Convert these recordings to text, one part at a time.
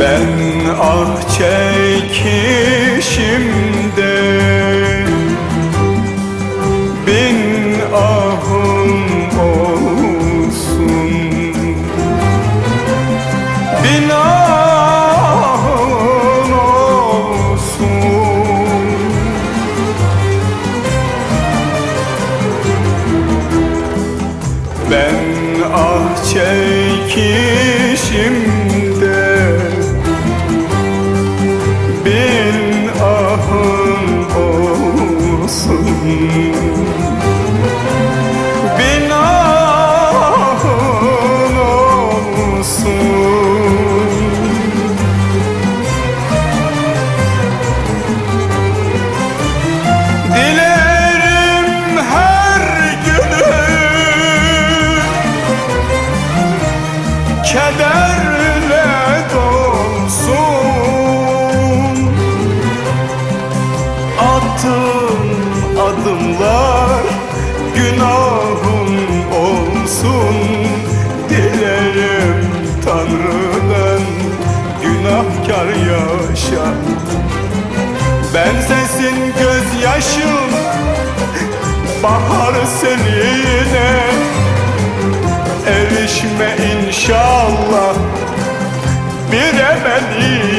Ben ah çekişimde yaşa. Benzesin gözyaşım bahar seline Erişme inşallah bir emeline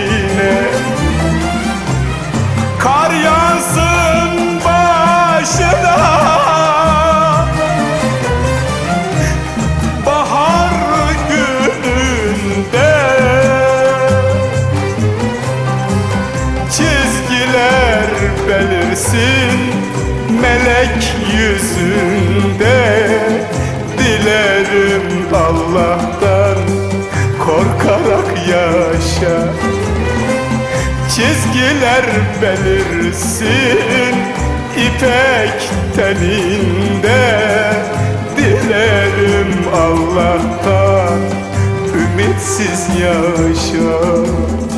Çizgiler belirsin melek yüzünde Dilerim Allah'tan korkarak yaşa. Çizgiler belirsin ipek teninde Dilerim Allah'tan. Ümitsiz yaşa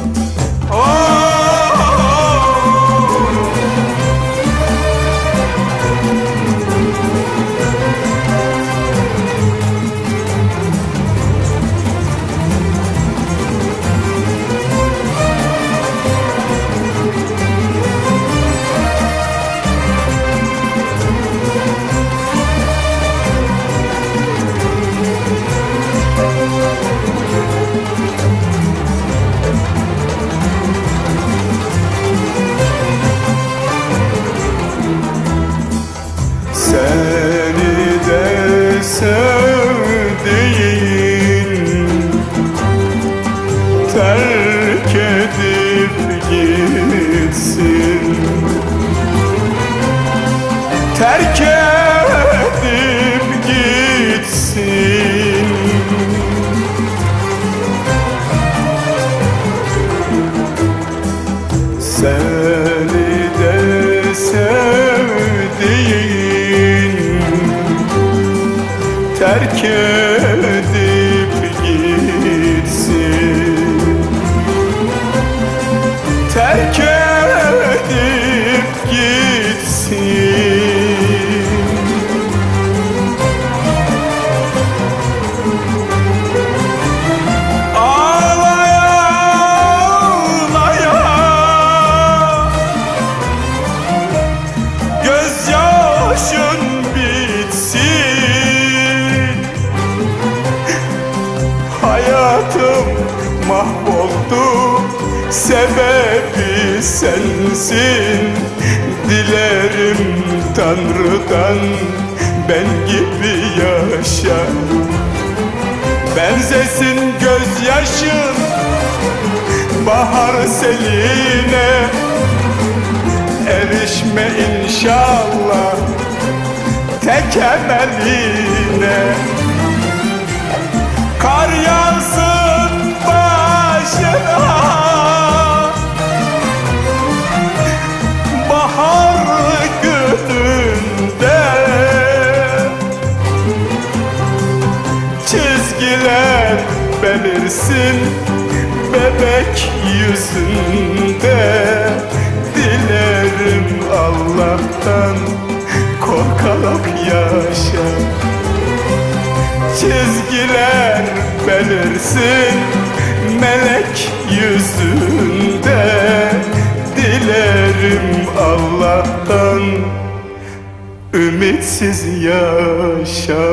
Terk edip gitsin. Seni de sevdiğin Terk edip mahvoldu. Sebebi sensin. Dilerim Tanrı'dan. Ben gibi yaşa. Benzesin gözyaşın Bahar seline. Erişme inşallah. Tek emeline Kar yağsın Çizgiler belirsin bebek yüzünde. Dilerim Allah'tan korkarak yaşa. Çizgiler belirsin melek yüzünde Dilerim Allah'tan ümitsiz yaşa